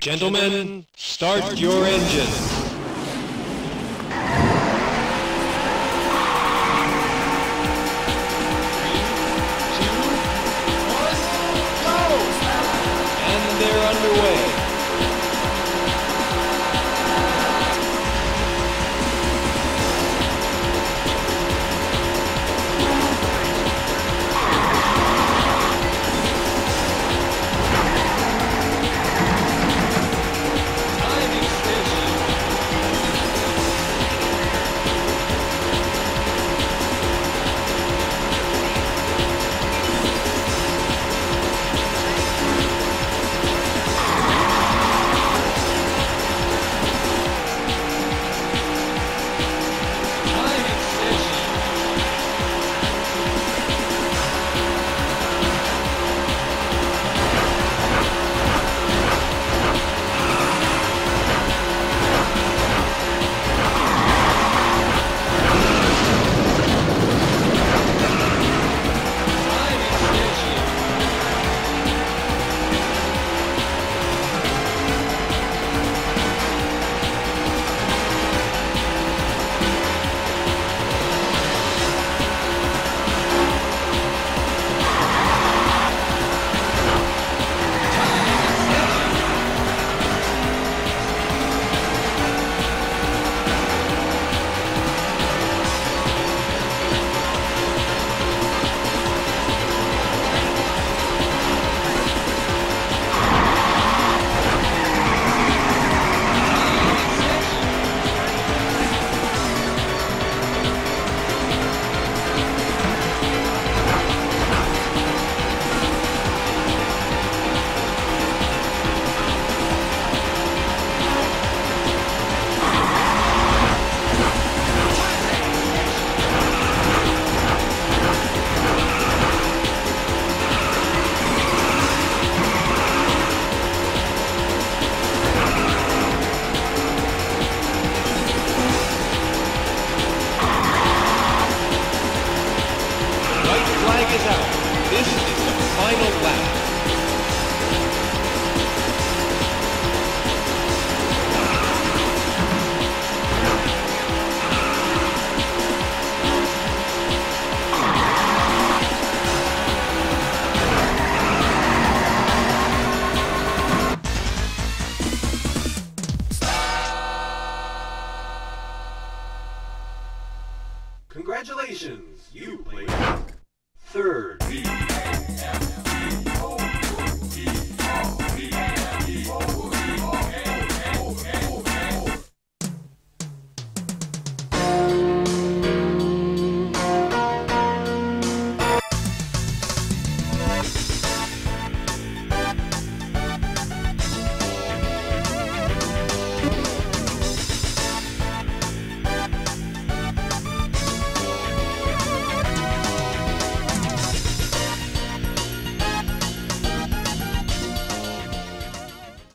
Gentlemen, start your engines. Congratulations, you played third.